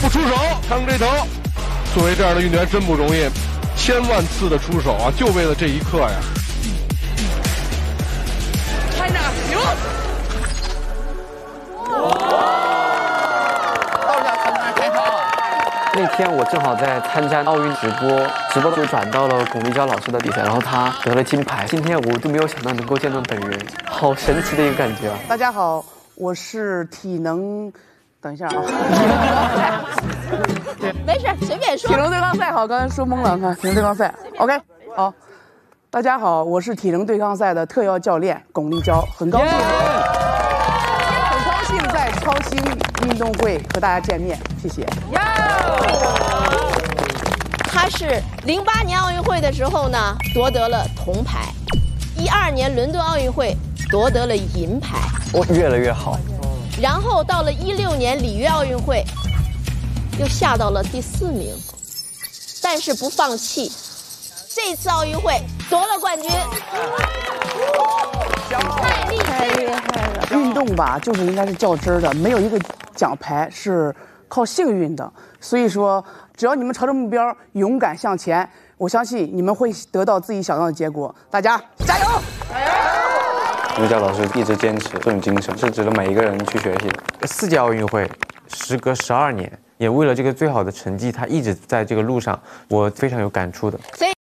不出手，看看这头。作为这样的运动员真不容易，千万次的出手啊，就为了这一刻呀。看着，行。那天我正好在参加奥运直播，直播就转到了巩立姣老师的比赛，然后她得了金牌。今天我都没有想到能够见到本人，好神奇的一个感觉啊！大家好，我是体能，等一下啊。没事，随便说。体能对抗赛好，刚才说懵了，看体能对抗赛，OK，好。大家好，我是体能对抗赛的特邀教练巩立姣，很高兴，很高兴在超星运动会和大家见面，谢谢。他是零八年奥运会的时候呢，夺得了铜牌；一二年伦敦奥运会夺得了银牌。我越来越好。然后到了一六年里约奥运会，又下到了第四名，但是不放弃。这次奥运会夺了冠军，太厉害了！运动吧，就是应该是较真儿的，没有一个奖牌是靠幸运的。所以说，只要你们朝着目标勇敢向前，我相信你们会得到自己想要的结果。大家加油！瑜伽！老师一直坚持这种精神，是值得每一个人去学习的。四届奥运会，时隔十二年，也为了这个最好的成绩，他一直在这个路上，我非常有感触的。所以。